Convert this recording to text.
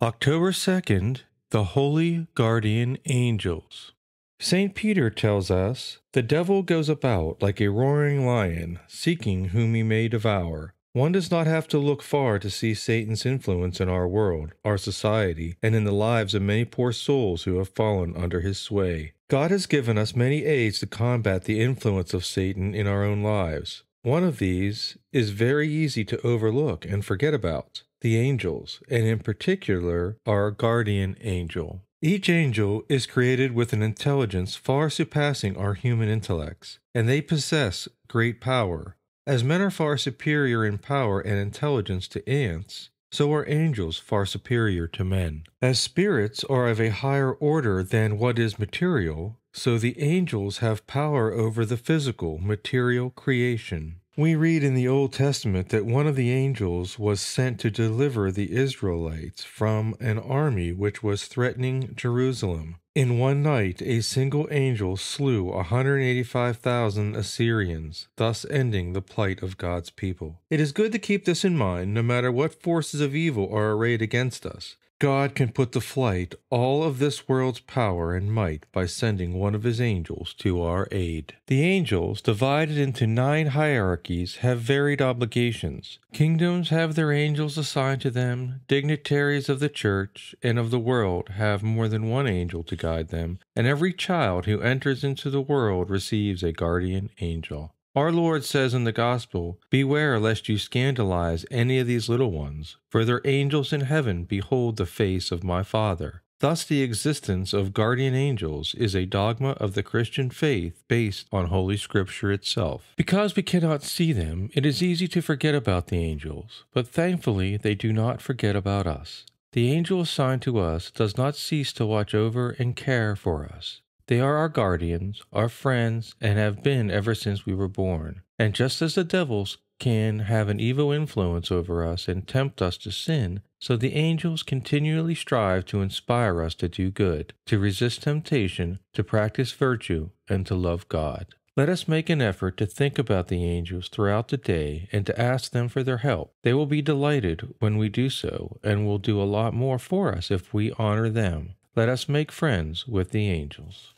October 2nd, the Holy Guardian Angels. St. Peter tells us the devil goes about like a roaring lion, seeking whom he may devour. One does not have to look far to see Satan's influence in our world, our society, and in the lives of many poor souls who have fallen under his sway. God has given us many aids to combat the influence of Satan in our own lives. One of these is very easy to overlook and forget about the angels, and in particular, our guardian angel. Each angel is created with an intelligence far surpassing our human intellects, and they possess great power. As men are far superior in power and intelligence to ants, so are angels far superior to men. As spirits are of a higher order than what is material, so the angels have power over the physical, material creation. We read in the Old Testament that one of the angels was sent to deliver the Israelites from an army which was threatening Jerusalem. In one night, a single angel slew 185,000 Assyrians, thus ending the plight of God's people. It is good to keep this in mind no matter what forces of evil are arrayed against us. God can put to flight all of this world's power and might by sending one of his angels to our aid. The angels, divided into nine hierarchies, have varied obligations. Kingdoms have their angels assigned to them, dignitaries of the church and of the world have more than one angel to guide them, and every child who enters into the world receives a guardian angel. Our Lord says in the Gospel, Beware lest you scandalize any of these little ones, for their angels in heaven behold the face of my Father. Thus, the existence of guardian angels is a dogma of the Christian faith based on Holy Scripture itself. Because we cannot see them, it is easy to forget about the angels, but thankfully they do not forget about us. The angel assigned to us does not cease to watch over and care for us. They are our guardians, our friends, and have been ever since we were born. And just as the devils can have an evil influence over us and tempt us to sin, so the angels continually strive to inspire us to do good, to resist temptation, to practice virtue, and to love God. Let us make an effort to think about the angels throughout the day and to ask them for their help. They will be delighted when we do so and will do a lot more for us if we honor them. Let us make friends with the angels.